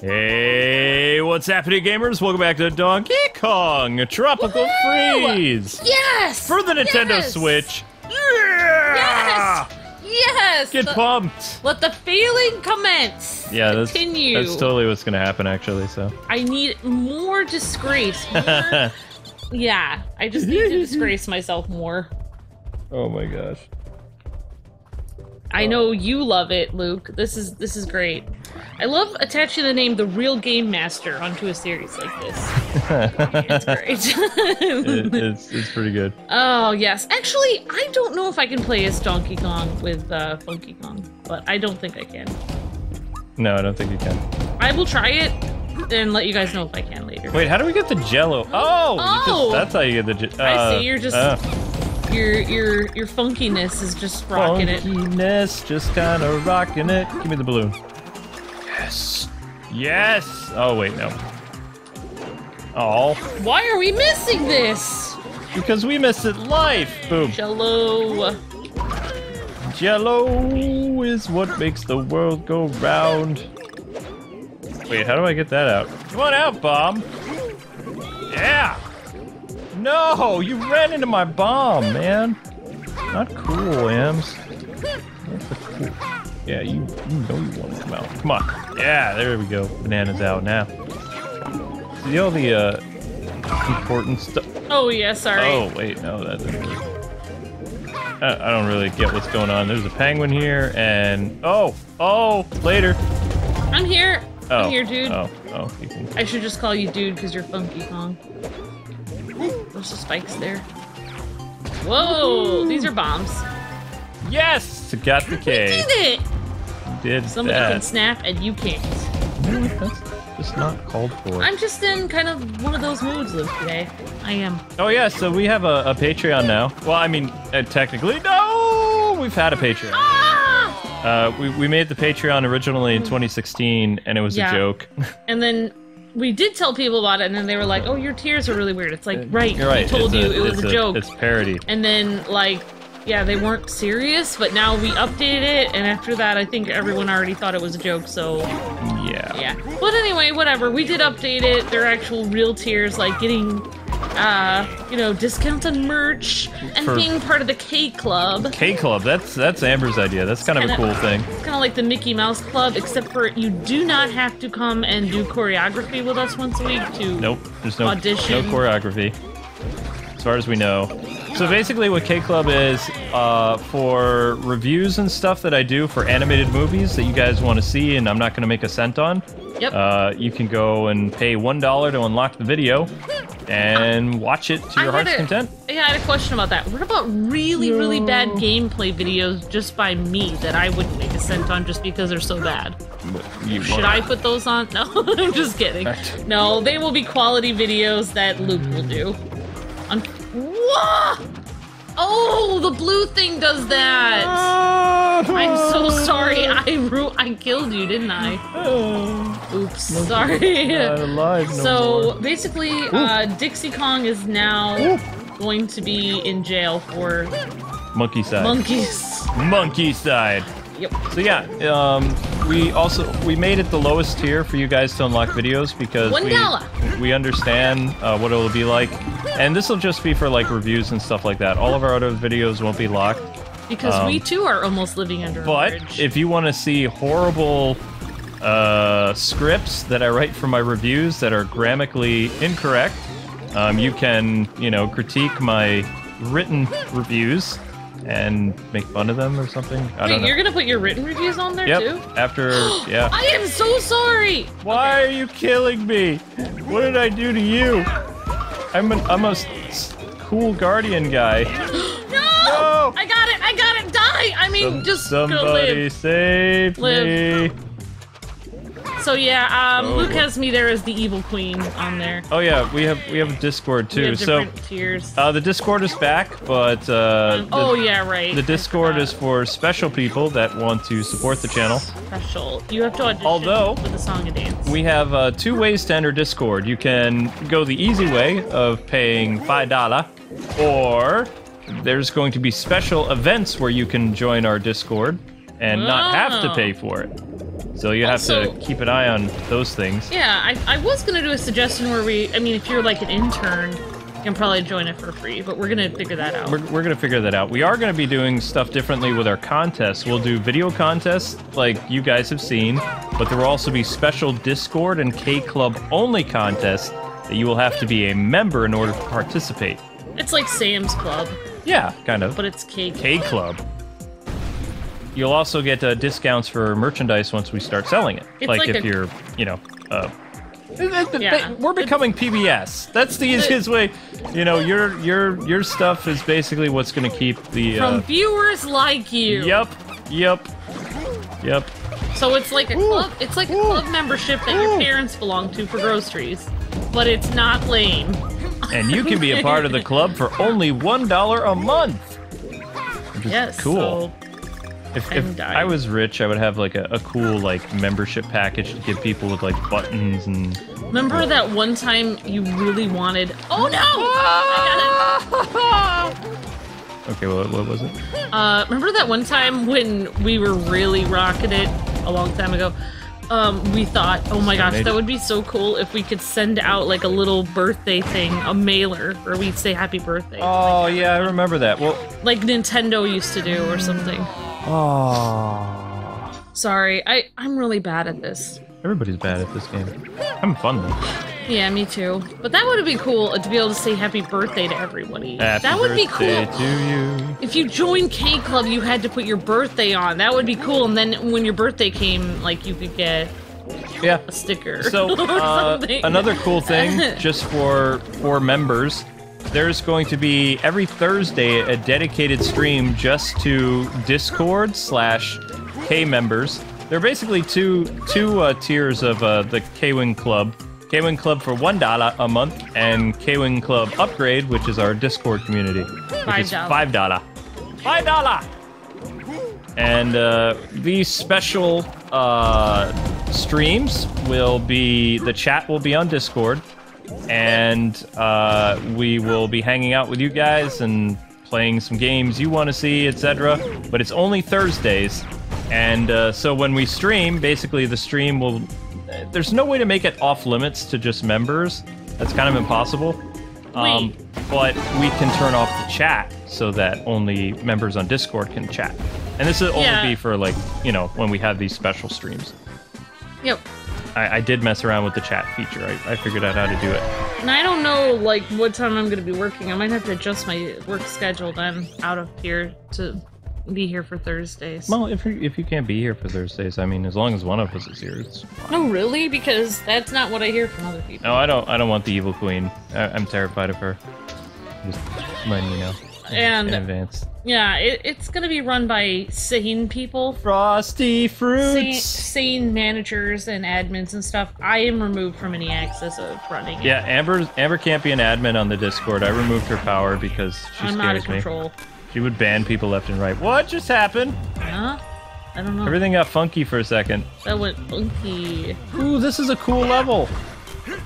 Hey, what's happening, gamers? Welcome back to Donkey Kong Tropical! Freeze Yes! for the Nintendo Yes! Switch. Yeah! Yes! Yes! Get The- pumped. Let the feeling commence. Yeah, that's, Continue. that's totally what's gonna happen, actually. So, I need more disgrace. More, yeah, I just need to disgrace myself more. oh my gosh. I oh. know you love it, Luke. This is this is great. I love attaching the name "The Real Game Master" onto a series like this. It's great. It- it's it's pretty good. oh yes, actually, I don't know if I can play as Donkey Kong with uh, Funky Kong, but I don't think I can. No, I don't think you can. I will try it and let you guys know if I can later. Wait, how do we get the Jello? Oh, you just- Oh! that's how you get the. Je- I uh, see, you're just- uh, Your your your funkiness is just rocking it. funkiness, just kind of rocking it. Give me the balloon. Yes. Yes. Oh wait, no. Oh, Why are we missing this? because we missed it life. Boom. Jello. Jello is what makes the world go round. Wait, how do I get that out? Come on out, bomb. Yeah. No, you ran into my bomb, man. Not cool, Ams. That's a cool. Yeah, you you know you want to come out. Come on. Yeah, there we go. Banana's out now. See all the uh important stuff. Oh yeah, sorry. Oh wait, no, that didn't really. I, I don't really get what's going on. There's a penguin here, and oh, oh, later. I'm here. Oh, I'm here, dude. Oh, oh, you can. I should just call you dude because you're Funky Kong. There's the spikes there. Whoa! These are bombs. Yes, got the We did it! Did Somebody can snap and you can't. You know what? That's just not called for. I'm just in kind of one of those moods, Luke, today. I am. Oh yeah, so we have a, a Patreon now. Well, I mean, uh, technically, no, we've had a Patreon. Ah! Uh, we we made the Patreon originally in 2016, and it was Yeah. a joke. And then we did tell people about it, and then they were like, "Oh, your tears are really weird." It's like, right? You're right. We told it's you it was it's a, joke. It's parody. And then like, yeah, they weren't serious, but now we updated it, and after that, I think everyone already thought it was a joke. So Yeah. yeah. But anyway, whatever. We did update it. They're actual real tiers, like getting, uh, you know, discounts on merch and For- being part of the K Club. K Club. That's that's Amber's idea. That's kind of a Kinda- cool thing. It's kind of like the Mickey Mouse Club, except for you do not have to come and do choreography with us once a week to. Nope. There's no Audition. no choreography, as far as we know. So basically, what K Club is uh, for reviews and stuff that I do for animated movies that you guys want to see, and I'm not going to make a cent on. Yep. Uh, you can go and pay one dollar to unlock the video, and watch it to your heart's a- content. Yeah, I had a question about that. What about really, really bad gameplay videos just by me that I wouldn't make a cent on just because they're so bad? You Should I put those on? No, I'm just kidding. No, they will be quality videos that Luke will do. Un- Whoa! Oh, the blue thing does that. Ah! I'm so sorry. I ru- I killed you, didn't I? Ah! Oops. Sorry. Not alive no so basically, uh, Dixie Kong is now going to be in jail for monkey side. monkeys. monkey side. Yep. So yeah, um, we also we made it the lowest tier for you guys to unlock videos because One we, dollar. we understand uh, what it'll be like, and this will just be for like reviews and stuff like that. All of our other videos won't be locked. Because Um, we too are almost living under a But bridge. if you want to see horrible uh, scripts that I write for my reviews that are grammatically incorrect, um, you can you know critique my written reviews and make fun of them or something. I Wait, don't know. you're gonna put your written reviews on there Yep. too? After yeah. I am so sorry. Why are you killing me? What did I do to you? I'm an I'm a s- s- cool guardian guy. No! No! I got it. I got it. Die. I mean, Some- just go somebody live. save Live. me. So yeah, um, Oh, Luke has me there as the evil queen on there. Oh yeah, we have we have a Discord too. have So tiers. uh, the Discord is back, but uh, the, oh yeah, right. the Discord is for special people that want to support the channel. special. You have to audition Although- with a song and dance. We have uh, two ways to enter Discord. You can go the easy way of paying five dollar, or there's going to be special events where you can join our Discord and not have to Ah. pay for it. So you have Also- to keep an eye on those things. Yeah, I, I was gonna do a suggestion where we, I mean, if you're like an intern, you can probably join it for free, but we're gonna figure that out. We're, we're gonna figure that out. We are gonna be doing stuff differently with our contests. We'll do video contests like you guys have seen, but there will also be special Discord and K Club only contests that you will have to be a member in order to participate. It's like Sam's Club, Yeah, kind of. but it's cake. K Club. You'll also get uh, discounts for merchandise once we start selling it. Like, like if a- you're, you know, uh, Yeah. we're becoming PBS. That's the easiest way. You know, your your your stuff is basically what's going to keep the. From Uh, viewers like you. yep, yep, yep. So it's like a club. It's like a club membership that your parents belong to for groceries, but it's not lame. And you can be a part of the club for only one dollar a month. Which is Yes. cool. So If, if. I was rich, I would have like a, a cool like membership package to give people with like buttons and. remember that one time you really wanted? Oh no! Okay, what, what was it? Uh, remember that one time when we were really rocking it a long time ago? Um, we thought, oh my gosh, that would be so cool if we could send out like a little birthday thing, a mailer, where we'd say happy birthday, Oh yeah, I remember that. Well, like Nintendo used to do or something. Oh, Sorry, I I'm really bad at this. everybody's bad at this game. Having fun though. Yeah, me too. But that would be cool to be able to say happy birthday to everybody. Happy that would be cool. to you. If you joined K Club, you had to put your birthday on. That would be cool. And then when your birthday came, like you could get Yeah. a sticker. So or uh, something. another cool thing, just for for members, there's going to be every Thursday a dedicated stream just to Discord slash K members. There are basically two two uh, tiers of uh, the K-Wing Club. K-Wing Club for one dollar a month, and K-Wing Club Upgrade, which is our Discord community, which Five is dollar. five dollar. Five dollar. And uh, these special uh, streams will be the chat will be on Discord, and uh, we will be hanging out with you guys and playing some games you want to see, etc. But it's only Thursdays, and uh, so when we stream, basically the stream will. There's no way to make it off limits to just members. That's kind of impossible. Um, but we can turn off the chat so that only members on Discord can chat. And this will Yeah. only be for like, you know, when we have these special streams. Yep. I, I did mess around with the chat feature. I, I figured out how to do it. And I don't know like what time I'm gonna be working. I might have to adjust my work schedule I'm out of here to be here for Thursdays. Well, if you if you can't be here for Thursdays, I mean, as long as one of us is here, it's fine. No, really? Because that's not what I hear from other people. No, I don't. I don't want the evil queen. I, I'm terrified of her. Just letting you know And in advance. yeah, it, it's gonna be run by sane people. Frosty Sane, fruits. sane managers and admins and stuff. I am removed from any access of running. it. Yeah, Amber. Amber can't be an admin on the Discord. I removed her power because she I'm out of scares me. control. She would ban people left and right. What just happened? Huh? I don't know. Everything got funky for a second. That went funky. Ooh, this is a cool level.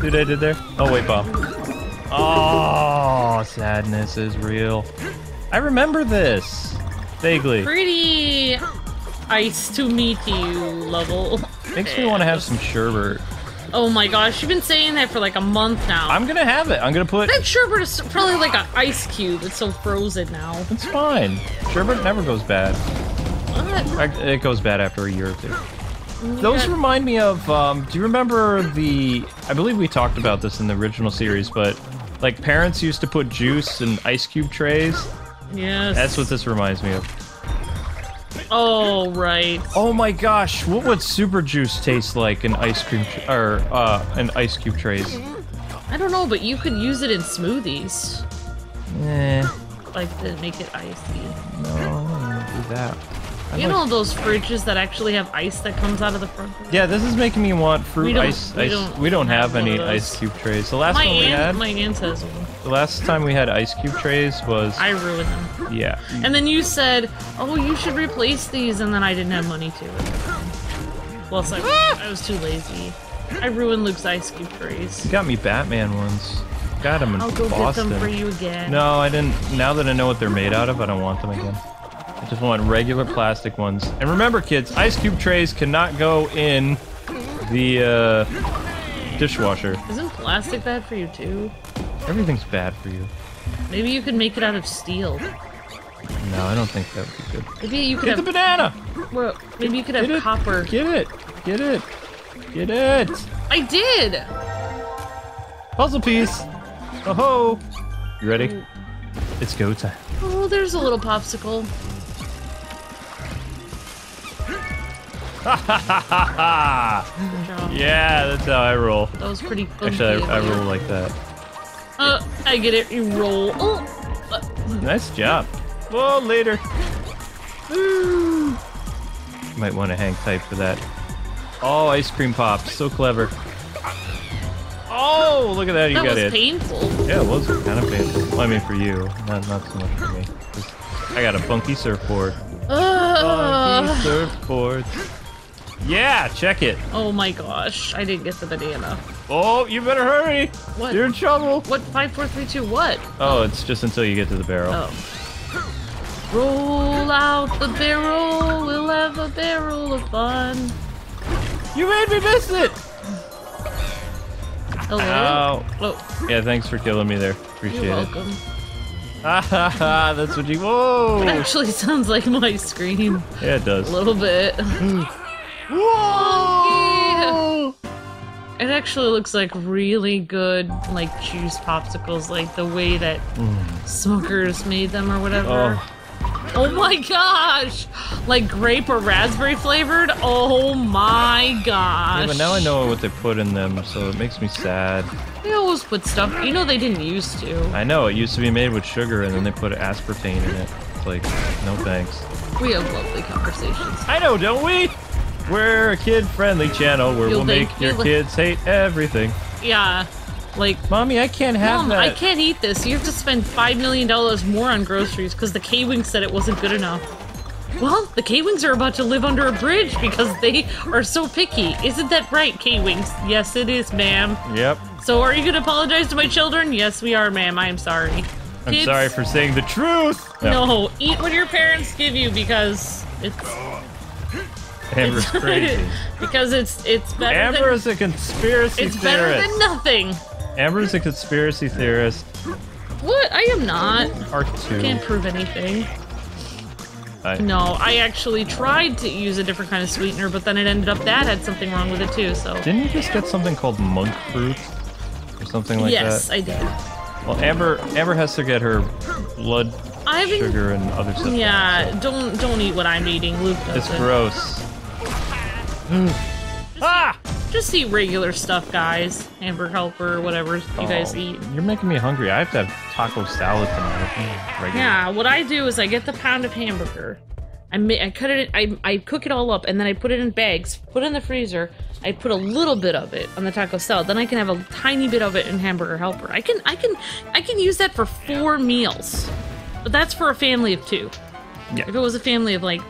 Dude, I did there? Oh, wait, Bob. Oh, sadness is real. I remember this. Vaguely. Pretty ice to meet you level. Makes me want to have some sherbet. Oh my gosh, you've been saying that for like a month now. I'm gonna have it. I'm gonna put. that sherbet is probably like an ice cube. It's so frozen now. It's fine. Sherbet never goes bad. What? It goes bad after a year or two. Those remind me of. Um, do you remember the? I believe we talked about this in the original series, but like parents used to put juice in ice cube trays. Yes. That's what this reminds me of. Oh right. Oh my gosh, what would super juice taste like in ice cream or uh, in ice cube trays? I don't know, but you could use it in smoothies, Eh, like to make it icy. no, I don't do that. I You like- know those fridges that actually have ice that comes out of the front. Yeah, this is making me want fruit ice. we ice. don't we don't have, any ice cube trays. The last My one we aunt, had, my aunt has one. the last time we had ice cube trays was I ruined them. yeah. And then you said, "Oh, you should replace these," and then I didn't have money to. Plus, I, I was too lazy. I ruined Luke's ice cube trays. You got me Batman ones. Got them in I'll go Boston. get them for you again. No, I didn't. Now that I know what they're made out of, I don't want them again. I just want regular plastic ones. And remember, kids, ice cube trays cannot go in the uh, dishwasher. Isn't plastic bad for you too? Everything's bad for you. Maybe you could make it out of steel. No, I don't think that would be good. Maybe you could Get the have. banana! well, maybe you could have Get copper. Get it! Get it! Get it! I did. Puzzle piece! Oh ho! You ready? It's go time. Oh, there's a little popsicle. Yeah, that's how I roll. That was pretty funky. Actually, I, I roll like that. Uh, I get it. You roll. Oh, uh, Nice job. Whoa, later. Woo. Might want to hang tight for that. Oh, ice cream pops. So clever. Oh, look at that. You that got was painful. Yeah, it was kind of painful. Well, I mean, for you. Not, not so much for me. I got a funky surfboard. Funky Uh, surfboard. Yeah, check it. oh my gosh, I didn't get the banana. Oh, you better hurry. What? You're in trouble. What? Five, four, three, two. What? Oh, it's just until you get to the barrel. Oh. Roll out the barrel. We'll have a barrel of fun. You made me miss it. Hello. Ow. Oh, Yeah, thanks for killing me there. Appreciate you're it. welcome. Ha ha ha, that's what you. Whoa! Actually, sounds like my scream. Yeah, it does. a little bit. Whoa! It actually looks like really good, like juice popsicles, like the way that Smokers made them or whatever. Oh, Oh my gosh! Like grape or raspberry flavored? Oh my gosh. yeah, but now I know what they put in them, so it makes me sad. They always put stuff, you know, they didn't used to. I know it used to be made with sugar, and then they put aspartame in it. It's like, no thanks. We have lovely conversations. I know, don't we? We're a kid-friendly channel where You'll we'll make your kids hate everything. Yeah. Like, Mommy, I can't have Mom, that. I can't eat this. You have to spend $5 million more on groceries because the K Wings said it wasn't good enough. Well, the K Wings are about to live under a bridge because they are so picky. Isn't that right, K Wings? Yes, it is, ma'am. Yep. So, are you going to apologize to my children? Yes, we are, ma'am. I am sorry. I'm Kids, sorry for saying the truth. No, eat what your parents give you because it's Amber's crazy. because it's it's better Amber than is a conspiracy it's better theorist. than nothing. Amber is a conspiracy theorist. What? I am not. Part two. Can't prove anything. I- No, I actually tried to use a different kind of sweetener, but then it ended up that had something wrong with it too. So Didn't you just get something called monk fruit? Or something like yes, that? Yes, I did. Well, Amber Amber has to get her blood I haven't. sugar and other stuff. Yeah, don't don't eat what I'm eating. Luke does It's it. gross. Ah! Just eat regular stuff, guys. Hamburger helper, whatever you guys Oh, eat. You're making me hungry. I have to have taco salad tonight. Regular. Yeah, what I do is I get the pound of hamburger. I I cut it. I I cook it all up and then I put it in bags. Put it in the freezer. I put a little bit of it on the taco salad. Then I can have a tiny bit of it in hamburger helper. I can I can I can use that for four meals. But that's for a family of two. Yeah. If it was a family of like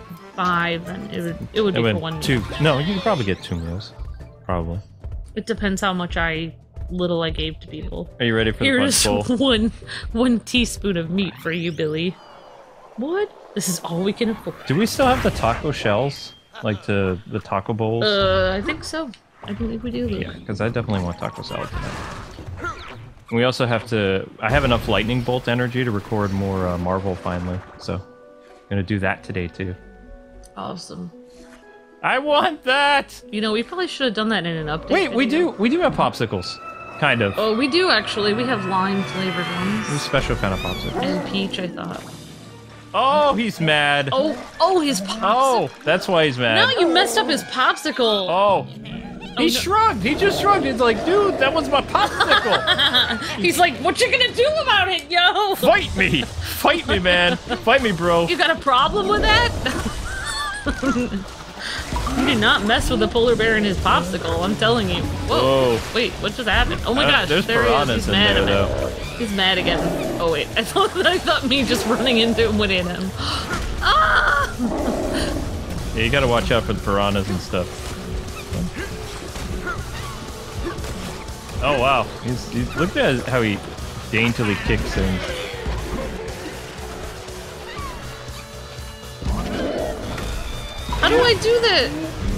five, then it would it would be for one. two. Meal. No, you could probably get two meals. Probably. It depends how much I little I gave to people. Are you ready for the punch Here's bowl? one one teaspoon of meat for you, Billy. What? This is all we can afford. Do we still have the taco shells? Like the the taco bowls? Uh, I think so. I believe we do. Luke. Yeah, because I definitely want taco salad tonight. We also have to. I have enough lightning bolt energy to record more uh, Marvel finally, so I'm gonna do that today too. Awesome. I want that. You know, we probably should have done that in an update. Wait, we do. We do have popsicles, kind of. Oh, we do actually. We have lime flavored A ones special kind of popsicle. and peach. I thought. Oh, he's mad. Oh, oh, his popsicle. Oh, that's why he's mad. No, you messed up his popsicle. Oh. oh he no. shrugged. He just shrugged. He's like, dude, that was my popsicle. He's like, what you gonna do about it, yo? Fight me. Fight me, man. Fight me, bro. You got a problem with that? you did not mess with the polar bear and his popsicle. I'm telling you. Whoa. Whoa. Wait, what just happened? Oh my Uh, gosh, there's there he is. He's mad there, at me. though. He's mad again. Oh wait, I thought I thought me just running into him would hit him. ah! Yeah, you gotta watch out for the piranhas and stuff. Oh wow, he's, he's look at how he daintily kicks in. Do I do that?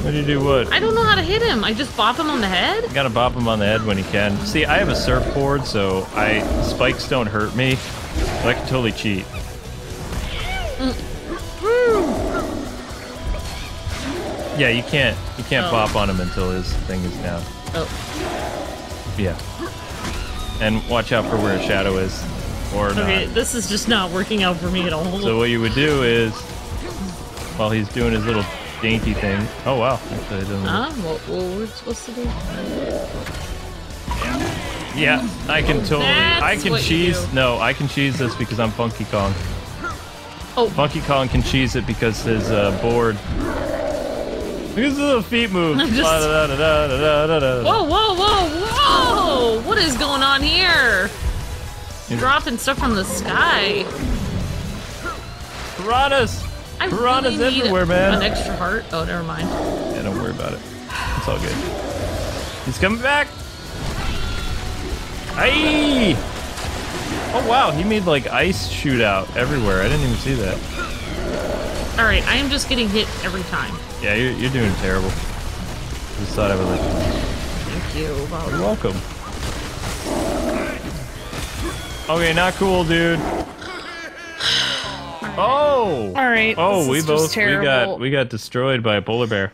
What do you do? What? I don't know how to hit him. I just bop him on the head? You gotta bop him on the head when he can. See, I have a surfboard, so I spikes don't hurt me. But I can totally cheat. Yeah, you can't you can't Oh. bop on him until his thing is down. Oh. Yeah. And watch out for where a shadow is. Or Okay, not. this is just not working out for me at all. So what you would do is while he's doing his little dainty thing. Oh wow. Actually, it doesn't Huh? What, what we're supposed to do? Yeah, I can totally. I can cheese. No, I can cheese this because I'm Funky Kong. Oh. Funky Kong can cheese it because his uh, board. Look at his little feet move. I'm just-. Whoa, whoa, whoa, whoa! What is going on here? Dropping stuff from the sky. Piranhas! I Piranhas really everywhere, man. An extra heart. Oh, never mind. Yeah, don't worry about it. It's all good. He's coming back. Aye! Oh wow, he made like ice shoot out everywhere. I didn't even see that. All right, I am just getting hit every time. Yeah, you're, you're doing terrible. Just thought I would let you. Thank you. You're welcome. Okay, not cool, dude. Oh. All right. Oh, we both we got we got destroyed by a polar bear.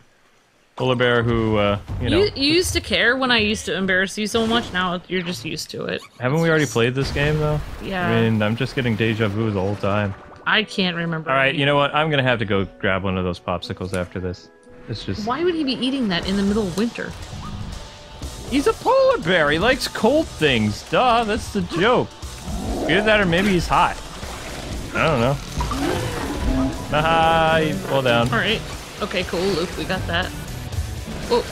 Polar bear who uh, you know. You, you used to care when I used to embarrass you so much. Now you're just used to it. haven't we already played this game though? Yeah. I mean, I'm just getting deja vu the whole time. I can't remember. All right, you know what? I'm gonna have to go grab one of those popsicles after this. It's just Why would he be eating that in the middle of winter? he's a polar bear. He likes cold things. Duh, that's the joke. Either that or maybe he's hot. I don't know. Haha, he fall down. All right. Okay, cool, Luke. We got that. Whoa.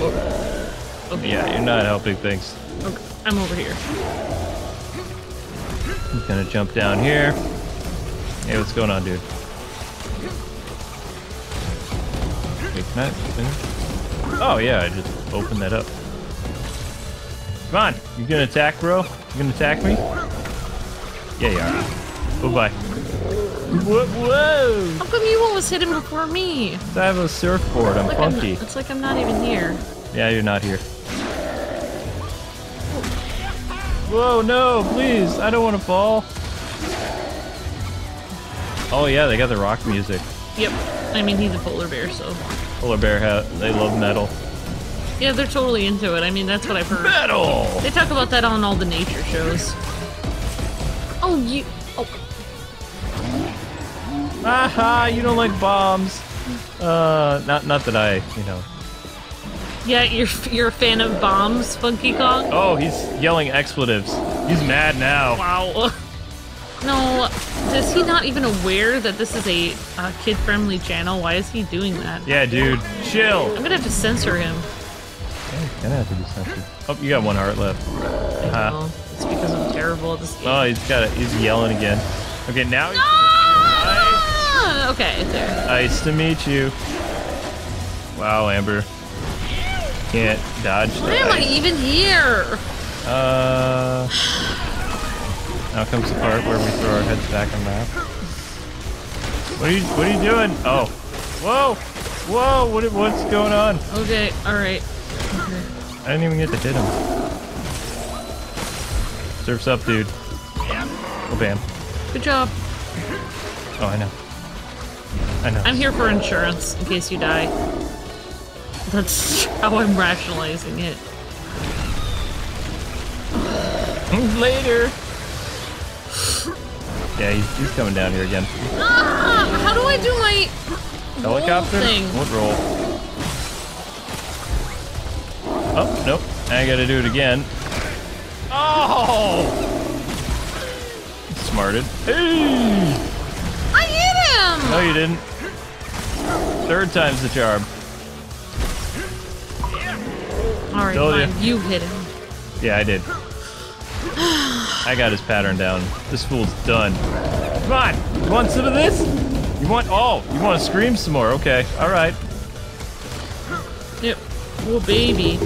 Whoa. Okay. Yeah, you're not helping things. Okay. I'm over here. He's gonna jump down here. Hey, what's going on, dude? Wait, can I? Oh yeah, I just opened that up. Come on, you gonna attack, bro? You gonna attack me? Yeah, you are. Bye bye. Whoa, whoa! How come you always hit him before me? I have a surfboard. I'm Like I'm funky. it's like I'm not even here. Yeah, you're not here. Whoa, no, please. I don't want to fall. Oh, yeah, they got the rock music. Yep. I mean, he's a polar bear, so. Polar bear hat. They love metal. Yeah, they're totally into it. I mean, that's what I've heard. Metal! They talk about that on all the nature shows. Oh, you. Oh, Aha, you don't like bombs. Uh, not not that I, you know. yeah, you're you're a fan of bombs, Funky Kong? Oh, he's yelling expletives. He's mad now. Wow. No, is he not even aware that this is a uh, kid-friendly channel? Why is he doing that? Yeah, dude, chill. I'm gonna have to censor him. Yeah, gonna have to do something. Oh, you got one heart left. Uh-huh. Oh, it's because I'm terrible at this game. Oh, he's got it. He's yelling again. Okay, now he's Ah! Okay, there. nice to meet you. Wow, Amber. Can't dodge Why am I even here? Uh, now comes the part where we throw our heads back and map. What are you? What are you doing? Oh, whoa, whoa! What? What's going on? Okay, alright. I didn't even get to hit him. Surf's up, dude. Oh, bam. Good job. Oh, I know. I know. I'm here for insurance in case you die. That's how I'm rationalizing it. Later. Yeah, he's, he's coming down here again. Ah! How do I do my Helicopter? thing? What roll? Oh, nope. I gotta do it again. Oh! Smarted. Hey! Him! No, you didn't. Third time's the charm. Alright, fine. You hit him. Yeah, I did. I got his pattern down. This fool's done. Come on! You want some of this? You want- oh, you want to scream some more. Okay, alright. Yep. Oh, baby.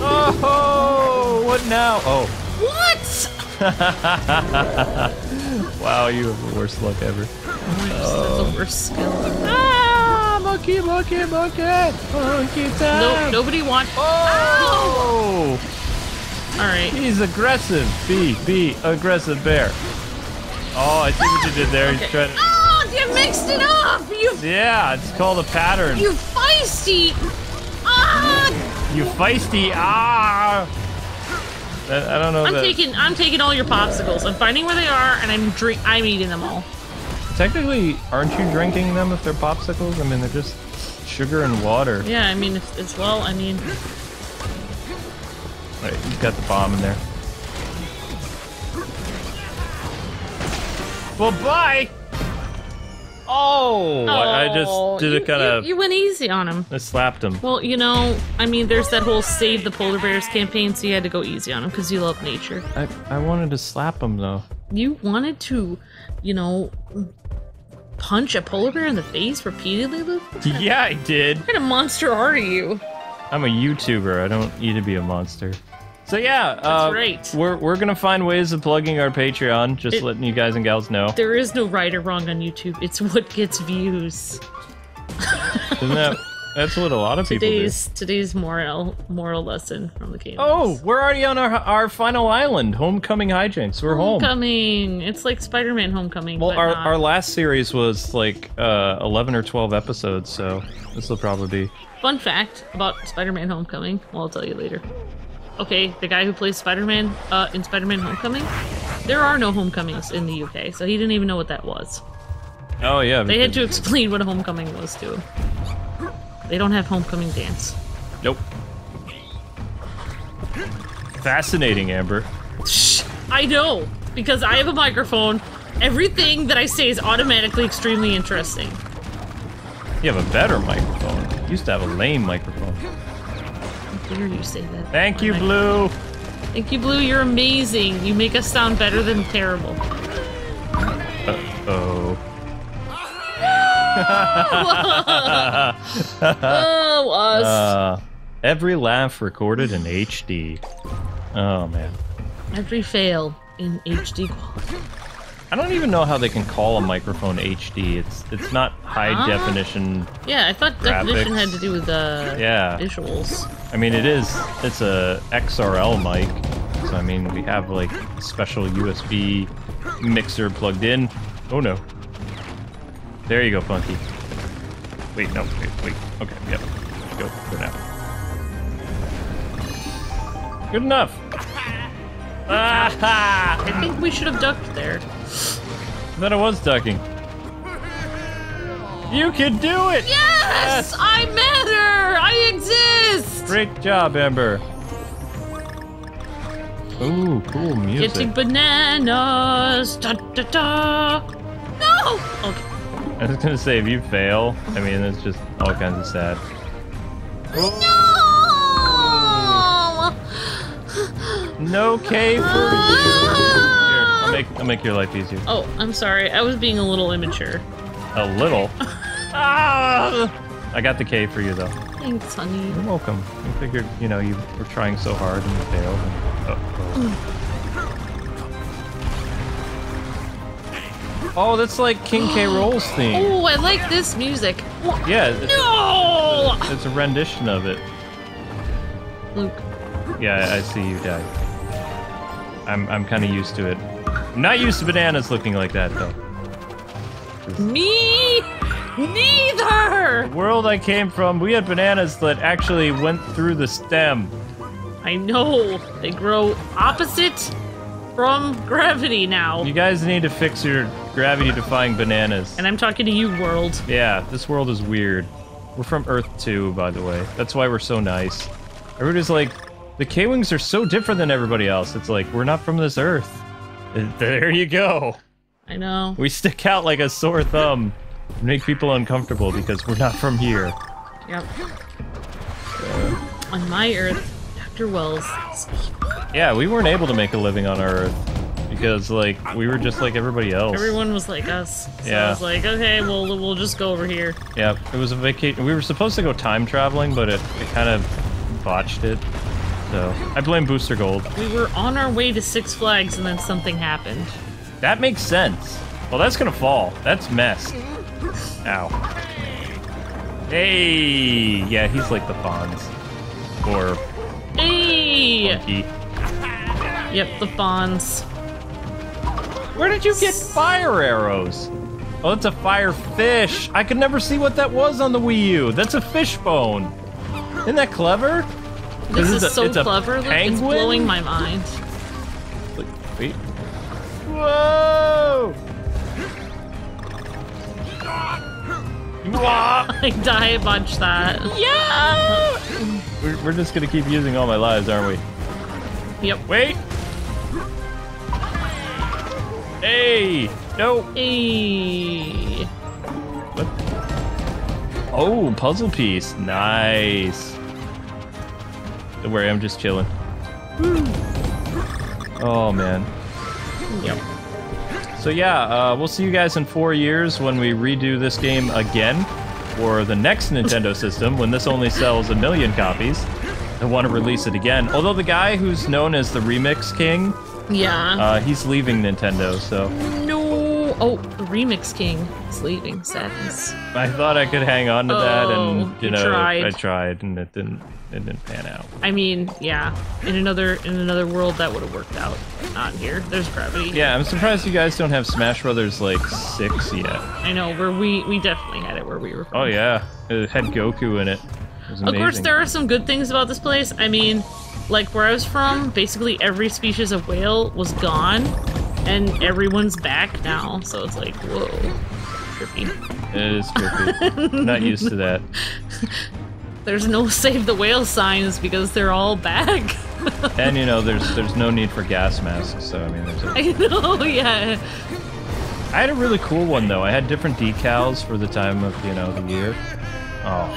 Oh, what now? Oh, What? wow, you have the worst luck ever. Oh, have the worst skill. Ah, monkey, monkey, monkey, monkey time. No, nobody wants. Oh! All right. He's aggressive. Be, be aggressive bear. Oh, I see what you did there. He's Okay. trying to. Oh, you mixed it up. You, Yeah, it's called a pattern. you feisty. Ah! You feisty. Ah! I, don't know I'm that. taking, I'm taking all your popsicles. I'm finding where they are, and I'm drink, I'm eating them all. Technically, aren't you drinking them if they're popsicles? I mean, they're just sugar and water. Yeah, I mean, if, as well. I mean, Right, you've got the bomb in there. Well, bye! Oh! I, I Oh, just did you, it kind of. You, you went easy on him. I slapped him. Well, you know, I mean, there's that whole save the polar bears campaign, so you had to go easy on him because you love nature. I, I wanted to slap him though. You wanted to, you know, punch a polar bear in the face repeatedly, Luke? Yeah, I did. kind of monster are you? I'm a YouTuber. I don't need to be a monster. So yeah, uh, right. We're we're gonna find ways of plugging our Patreon. Just It- letting you guys and gals know. There is no right or wrong on YouTube. It's what gets views. Isn't that? That's what a lot of people do. Today's today's moral moral lesson from the game. Oh, we're already on our our final island, Homecoming Hijinks. We're home. Homecoming. It's like Spider-Man Homecoming. Well, our, not. our last series was like uh, 11 or 12 episodes, so this will probably be. Fun fact about Spider-Man Homecoming. Well, I'll tell you later. Okay, the guy who plays Spider-Man uh, in Spider-Man Homecoming, there are no homecomings in the UK, so he didn't even know what that was. Oh, yeah. They had to explain what a homecoming was to him. They don't have homecoming dance. Nope. Fascinating, Amber. Shh, I know because I have a microphone. Everything that I say is automatically extremely interesting. You have a better microphone. You used to have a lame microphone. How dare you say that? Thank you, Blue. Thank you, Blue. You're amazing. You make us sound better than terrible. Uh-oh. Oh, us. Uh, every laugh recorded in HD. Oh, man. Every fail in HD quality. I don't even know how they can call a microphone HD. It's it's not high Huh? definition. Yeah, I thought definition had to do with uh, Yeah. visuals. I mean, it is. It's a XRL mic, so I mean, we have like a special USB mixer plugged in. Oh no! There you go, Funky. Wait, no, wait, wait. Okay, yep. Go, go now. Good enough. Ah! I think we should have ducked there. Then I was ducking. You can do it! Yes! I matter! I exist! Great job, Ember. Ooh, cool music. Getting bananas! Da da da! No! Okay. I was gonna say, if you fail, I mean, it's just all kinds of sad. No! No K for you. Make I'll make your life easier. Oh, I'm sorry. I was being a little immature. A little. ah! I got the K for you though. Thanks, honey. You're welcome. I figured, you know, you were trying so hard and you failed. And, oh, oh. oh, that's like King K. Roll's theme. Oh, I like this music. Yeah, it's, No! it's a rendition of it. Luke. Yeah, I see you die. I'm I'm kind of used to it. I'm not used to bananas looking like that though. Me? Neither! The world I came from, we had bananas that actually went through the stem. I know. They grow opposite from gravity now. You guys need to fix your gravity-defying bananas. And I'm talking to you, world. Yeah, this world is weird. We're from Earth 2, by the way. That's why we're so nice. Everybody's like, the K-Wings are so different than everybody else. It's like, we're not from this Earth. There you go. I know. We stick out like a sore thumb. Make people uncomfortable because we're not from here. Yep. On my Earth, Dr. Wells. Yeah, we weren't able to make a living on our Earth because, like, we were just like everybody else. Everyone was like us. So Yeah. I was like, okay, well, we'll just go over here. Yeah, it was a vacation. We were supposed to go time traveling, but it, it kind of botched it. So I blame Booster Gold. We were on our way to Six Flags and then something happened. That makes sense. Well, that's gonna fall. That's mess. Ow. Hey, yeah, he's like the Fonz. Or Hey! Monkey. Yep, the Fonz. Where did you get fire arrows? Oh, it's a fire fish. I could never see what that was on the Wii U. That's a fish bone. Isn't that clever? This is a- so it's a clever. Look, it's blowing my mind. Wait, Wait. Whoa! I die a bunch that. Yeah! We're, we're just gonna keep using all my lives, aren't we? Yep. Wait! Hey! No! Hey. What? Oh, puzzle piece. Nice. Don't worry, I'm just chilling. Oh, man. Yep. So yeah, uh, we'll see you guys in four years when we redo this game again for the next Nintendo system when this only sells a million copies. I want to release it again. Although the guy who's known as the Remix King, Yeah. uh, he's leaving Nintendo, so no. Oh, the Remix King is leaving. Sadness. I thought I could hang on to that, and Oh, you you know, tried. I tried, and it didn't, it didn't pan out. I mean, yeah. In another in another world, that would have worked out. Not here. There's gravity. Yeah, I'm surprised you guys don't have Smash Brothers like six yet. I know. Where we we definitely had it where we were. From. Oh yeah, it had Goku in it. It Of course, there are some good things about this place. I mean, like where I was from, basically every species of whale was gone, and everyone's back now. So it's like, whoa, trippy. It is trippy. Not used to that. There's no save the whale signs because they're all back. And you know, there's there's no need for gas masks, so I mean, there's a, I know, yeah. I had a really cool one though. I had different decals for the time of you know the year. Oh!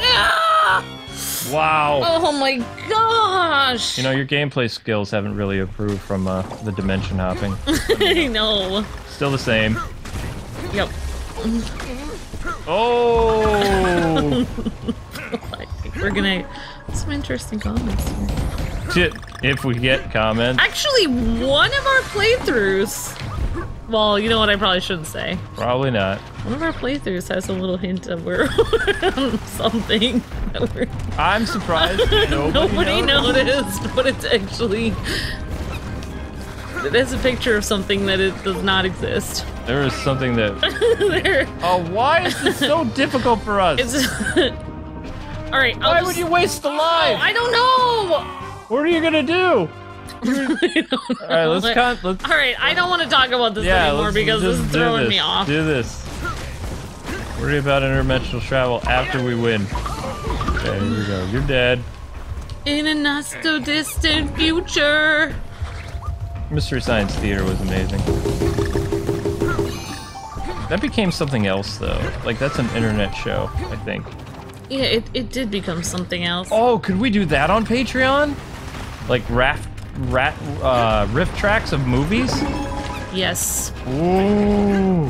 Wow! Oh my gosh! You know, your gameplay skills haven't really improved from uh, the dimension hopping. I know. Still the same. Yep. Oh! We're gonna some interesting comments. Here. If we get comments, Actually, one of our playthroughs. Well, you know what? I probably shouldn't say. probably not. One of our playthroughs has a little hint of where on something. we're- I'm surprised nobody, Nobody noticed. noticed, but it's actually. It has a picture of something that it does not exist. There is something that. there, Oh, why is this so difficult for us? it's. All right. I'll why just- would you waste the oh, life? I don't know. What are you gonna do? All right, let's con- let's All right, I don't want to talk about this yeah, anymore because this is throwing this. me off. Do this. Worry about interdimensional travel after we win. Okay, here we go. You're dead. In a not so distant future. Mystery Science Theater was amazing. That became something else though. Like that's an internet show, I think. Yeah, it, it did become something else. Oh, could we do that on Patreon? Like raft, rat, uh, RiffTrax of movies? Yes. Ooh,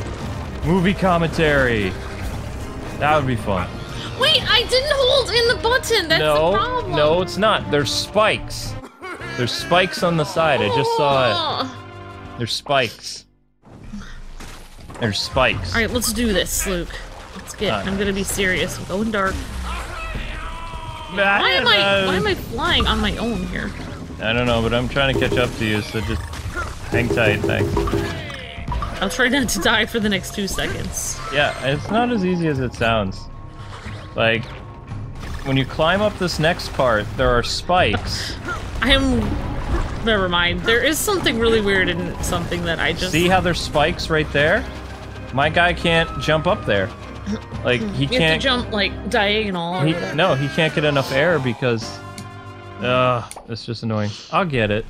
movie commentary. That would be fun. Wait, I didn't hold in the button. That's the no, problem. no, it's not. There's spikes. There's spikes on the side. I just saw it. There's spikes. There's spikes. All right, let's do this, Luke. Let's get. Alright. I'm gonna be serious. I'm going dark. Why am I? Why am I flying on my own here? I don't know, but I'm trying to catch up to you, so just hang tight, thanks. I'll try not to die for the next two seconds. Yeah, it's not as easy as it sounds. Like, when you climb up this next part, there are spikes. I am. Never mind. There is something really weird in something that I just. See how there's spikes right there? My guy can't jump up there. Like, he you can't. jump like diagonal. He, no, he can't get enough air because. Ugh, it's just annoying. I'll get it.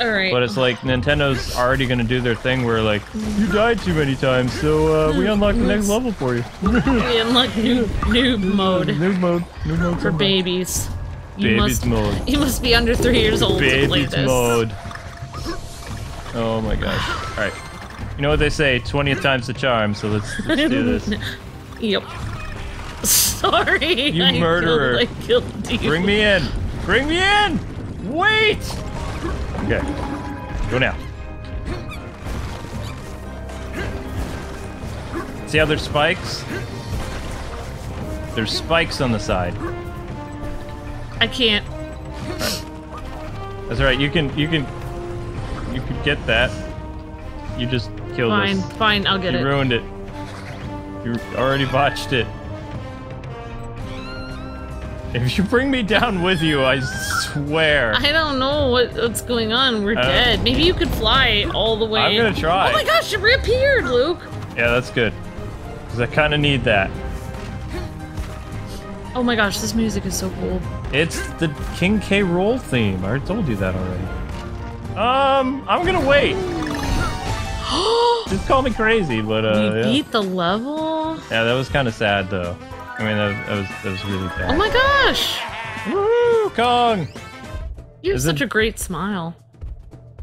All right. But it's like Nintendo's already gonna do their thing where like you died too many times, so uh, we unlock the next level for you. we unlock new noob mode New mode, new mode for babies. You Babies must. mode. You must be under three years old to play Babies this. mode. Oh my gosh! All right, you know what they say: twentieth time's the charm. So let's, let's do this. Yep. Sorry. You I murderer. Killed, I killed you. Bring me in. Bring me in. Wait! Okay. Go now. See how there's spikes? There's spikes on the side. I can't. That's all right. You can, you can, you can get that. You just killed Fine, us. fine, I'll get You it. You ruined it. You already botched it. If you bring me down with you, I swear. I don't know what, what's going on. We're Uh, dead. Maybe you could fly all the way. I'm gonna try. Oh my gosh, it reappeared, Luke. Yeah, that's good. Because I kind of need that. Oh my gosh, this music is so cool. It's the King K. Rool theme. I already told you that already. Um, I'm gonna wait. Just call me crazy, but uh, you yeah. beat the level? yeah, that was kind of sad though. I mean, that, that was that was really bad. Oh my gosh! Woo, Kong! You have Is such it- a great smile.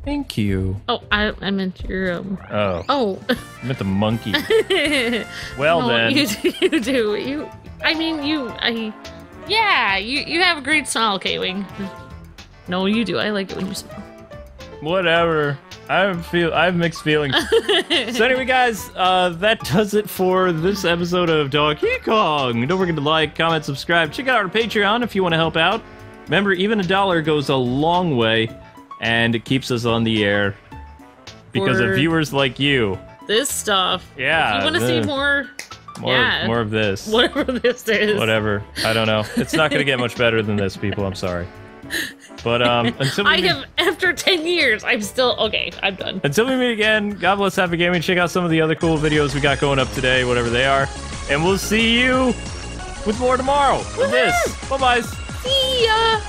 Thank you. Oh, I, I meant your um. Oh, Oh. I meant the monkey. Well no, then. you do, you do. You. I mean, you. I. Yeah, you. You have a great smile, K-wing. No, you do. I like it when you smile. Whatever. I feel I have mixed feelings. so anyway, guys, uh, that does it for this episode of Donkey Kong. Don't forget to like, comment, subscribe. Check out our Patreon if you want to help out. Remember, even a dollar goes a long way, and it keeps us on the air because of viewers like you. this stuff. Yeah, If you want to see more, More, Yeah. more of this. whatever this is. Whatever. I don't know. It's not going to get much better than this, people. I'm sorry. But um, until we I meet- have after ten years. I'm still okay. I'm done. Until we meet again, God bless Happy Gaming. Check out some of the other cool videos we got going up today, whatever they are. And we'll see you with more tomorrow. With this. Bye bye. See ya.